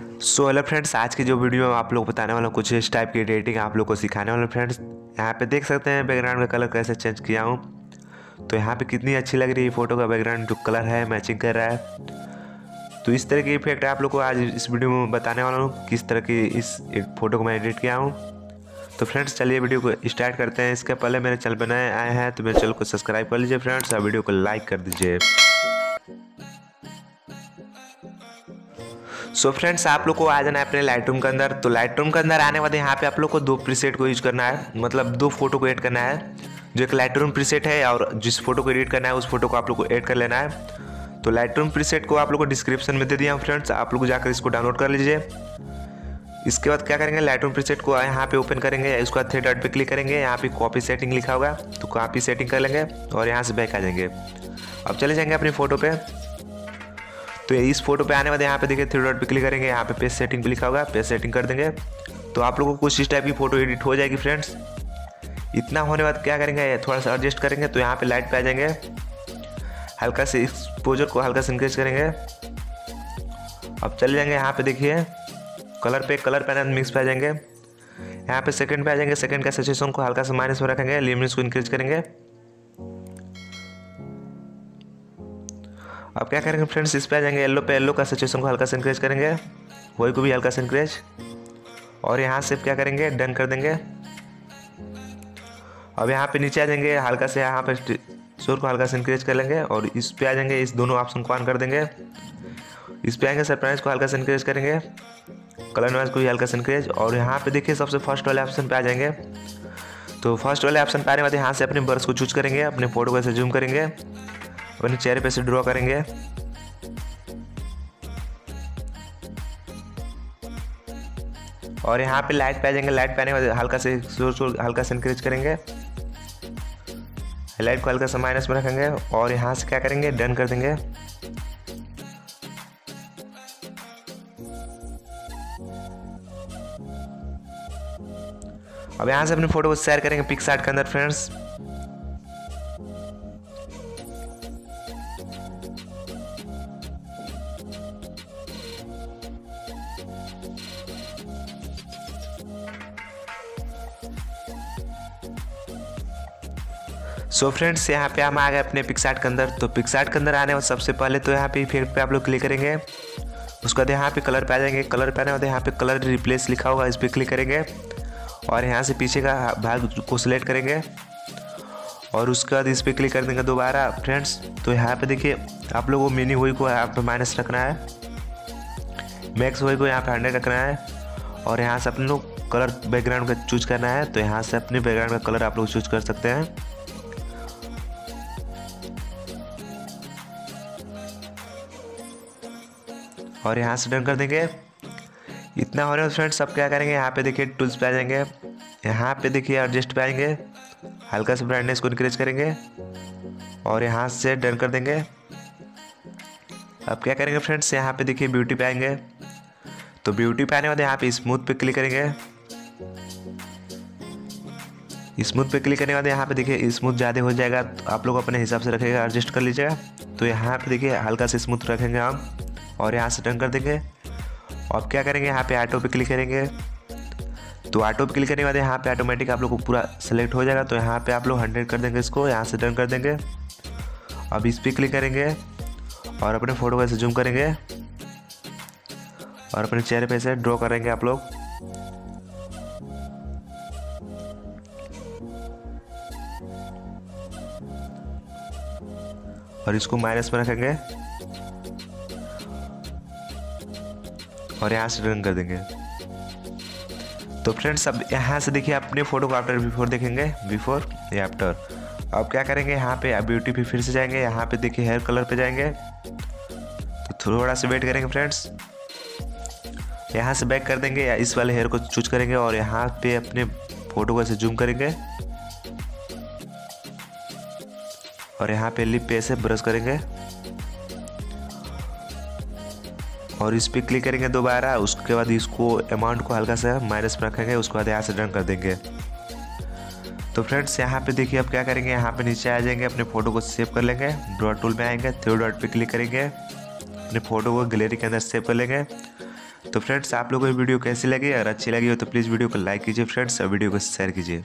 So hello friends आज की जो वीडियो में आप लोग बताने वाला कुछ इस टाइप की एडिटिंग आप लोग को सिखाने वाला फ्रेंड्स यहाँ पे देख सकते हैं बैकग्राउंड का कलर कैसे चेंज किया हूँ। तो यहाँ पे कितनी अच्छी लग रही है फ़ोटो का बैकग्राउंड जो कलर है मैचिंग कर रहा है। तो इस तरह की इफ़ेक्ट आप लोग को आज इस वीडियो में बताने वाला हूँ, किस तरह की इस फ़ोटो को मैं एडिट किया हूँ। तो फ्रेंड्स चलिए वीडियो को स्टार्ट करते हैं। इसके पहले मेरे चैनल बनाए आए हैं तो मेरे चैनल को सब्सक्राइब कर लीजिए फ्रेंड्स और वीडियो को लाइक कर दीजिए। सो so फ्रेंड्स आप लोग को आ जाना है अपने लाइट रूम के अंदर तो लाइट रूम के अंदर आने वाले यहाँ पे आप लोग को दो प्रीसेट को यूज़ करना है मतलब दो फ़ोटो को ऐड करना है, जो एक लाइट रूम प्रीसेट है और जिस फ़ोटो को एडिट करना है, उस फ़ोटो को आप लोग को एड कर लेना है। तो लाइट रूम प्रीसेट को आप लोग को डिस्क्रिप्शन में दे दिया हूँ फ्रेंड्स आप लोग जाकर इसको डाउनलोड कर लीजिए। इसके बाद क्या करेंगे लाइट रूम प्रीसेट को यहाँ पे ओपन करेंगे इसके बाद थ्री डॉट पे क्लिक करेंगे, यहाँ पे कॉपी सेटिंग लिखा होगा तो कॉपी सेटिंग कर लेंगे और यहाँ से बैक आ जाएँगे। अब चले जाएँगे अपनी फ़ोटो पे। तो इस फ़ोटो पे आने वाले यहाँ पे देखिए थ्री डॉट पे क्लिक करेंगे। यहाँ पे पेज सेटिंग पे लिखा होगा पेज सेटिंग कर देंगे। तो आप लोगों को कुछ इस टाइप की फ़ोटो एडिट हो जाएगी फ्रेंड्स इतना होने बाद क्या करेंगे, थोड़ा सा एडजस्ट करेंगे तो यहाँ पे लाइट पे आ जाएँगे। हल्का से एक्सपोजर को हल्का से इंक्रीज करेंगे। अब चले जाएँगे यहाँ पे देखिए। कलर पे कलर पैनल मिक्स पे आ जाएँगे। यहाँ पे सेकंड पे आ जाएँगे। सेकंड का सिचुएशन को हल्का से माइनस में रखेंगे। लिमिट्स को इंक्रीज करेंगे। अब क्या करेंगे फ्रेंड्स इस पे आ जाएँगे येलो पे येलो का सिचुएशन को हल्का से इंक्रेज करेंगे। वही को भी हल्का से इंक्रेज और यहाँ से क्या करेंगे? डन कर देंगे। अब यहाँ पे नीचे आ जाएँगे, हल्का से यहाँ पे शोर को हल्का से इंक्रेज कर लेंगे और इस पे आ जाएँगे, इस दोनों ऑप्शन को ऑन कर देंगे। इस पे आएँगे सरप्राइज़ को हल्का से इंक्रेज करेंगे। कलर नॉइज़ को भी हल्का से इंक्रेज और यहाँ पे देखिए सबसे फ़र्स्ट वाले ऑप्शन पे आ जाएँगे। तो फ़र्स्ट वाले ऑप्शन पे आने वाले, यहाँ से अपने बर्स को चूज़ करेंगे, अपने फ़ोटो को ऐसे जूम करेंगे। अपने चेहरे पे से ड्रॉ करेंगे। और यहाँ पे लाइट पे जाएँगे। लाइट पे आने हल्का से हल्का से इंक्रीज करेंगे। लाइट को हल्का से माइनस में रखेंगे और यहाँ से क्या करेंगे? डन कर देंगे। अब यहाँ से अपनी फ़ोटो को शेयर करेंगे पिक्सार्ट के अंदर फ्रेंड्स सो फ्रेंड्स यहाँ पे हम आ गए अपने पिक्सार्ट के अंदर। तो पिक्सार्ट के अंदर आने सबसे पहले तो यहाँ पे इफ़ेक्ट पे आप लोग क्लिक करेंगे। उसके बाद यहाँ पे कलर पे आ जाएँगे। कलर पे आने बाद यहाँ पे कलर रिप्लेस लिखा होगा, इस पर क्लिक करेंगे। और यहाँ से पीछे का भाग को सिलेक्ट करेंगे। और उसके बाद इस पर क्लिक कर देंगे दोबारा। फ्रेंड्स तो यहाँ पे देखिए, आप लोग को मिनी हुई को यहाँ पे माइनस रखना है। मैक्स हुई को यहाँ पे हंड्रेड रखना है। और यहाँ से अपने लोग कलर बैकग्राउंड का चूज़ करना है। तो यहाँ से अपने बैकग्राउंड का कलर आप लोग चूज़ कर सकते हैं। और यहाँ से डन कर देंगे। इतना हो रहा है फ्रेंड्स सब क्या करेंगे? यहाँ पे देखिए टूल्स पे आ जाएँगे। यहाँ पे देखिए एडजस्ट पे आएँगे। हल्का से ब्राइटनेस को इंक्रीज करेंगे। और यहाँ से डन कर देंगे। अब क्या करेंगे फ्रेंड्स यहाँ पे देखिए ब्यूटी पे आएँगे। तो ब्यूटी पे आने वाले यहाँ पे स्मूथ पे क्लिक करेंगे। स्मूथ पे क्लिक करने के बाद यहाँ पे देखिए स्मूथ ज़्यादा हो जाएगा। तो आप लोग अपने हिसाब से रखेगा एडजस्ट कर लीजिएगा। तो यहाँ पे देखिए हल्का से स्मूथ रखेंगे हम। और यहाँ से डन कर देंगे। अब क्या करेंगे? यहाँ पे ऑटो पे क्लिक करेंगे। तो ऑटो पे क्लिक करने के बाद यहाँ पे ऑटोमेटिक आप लोग को पूरा सेलेक्ट हो जाएगा। तो यहाँ पे आप लोग हंड्रेड कर देंगे इसको। यहाँ से डन कर देंगे। अब इस पर क्लिक करेंगे और अपने फ़ोटो ऐसे जूम करेंगे। और अपने चेहरे पे ऐसे ड्रॉ करेंगे आप लोग। और इसको माइनस में रखेंगे। और यहाँ से रन कर देंगे। तो फ्रेंड्स अब यहाँ से देखिए, अपने फ़ोटो को आफ्टर बिफोर देखेंगे बिफोर या आफ्टर अब क्या करेंगे, यहाँ पे अब ब्यूटी पे फिर से जाएँगे, यहाँ पे देखिए हेयर कलर पे जाएँगे। तो थोड़ा सा वेट करेंगे फ्रेंड्स यहाँ से बैक कर देंगे, या इस वाले हेयर को चूज़ करेंगे और यहाँ पे अपने फ़ोटो को ऐसे जूम करेंगे। और यहाँ पे लिप पे ऐसे ब्रश करेंगे। और इस पर क्लिक करेंगे दोबारा, उसके बाद इसको अमाउंट को हल्का सा माइनस में रखेंगे, उसके बाद यहाँ से डन कर देंगे। तो फ्रेंड्स यहाँ पे देखिए अब क्या करेंगे, यहाँ पे नीचे आ जाएँगे, अपने फ़ोटो को सेव कर लेंगे डॉट टूल में आएँगे थ्री डॉट पे क्लिक करेंगे, अपने फ़ोटो को गैलरी के अंदर सेव कर लेंगे। तो फ्रेंड्स आप लोगों को वीडियो कैसी लगी? अगर अच्छी लगी हो तो प्लीज़ वीडियो को लाइक कीजिए फ्रेंड्स और वीडियो को शेयर कीजिए।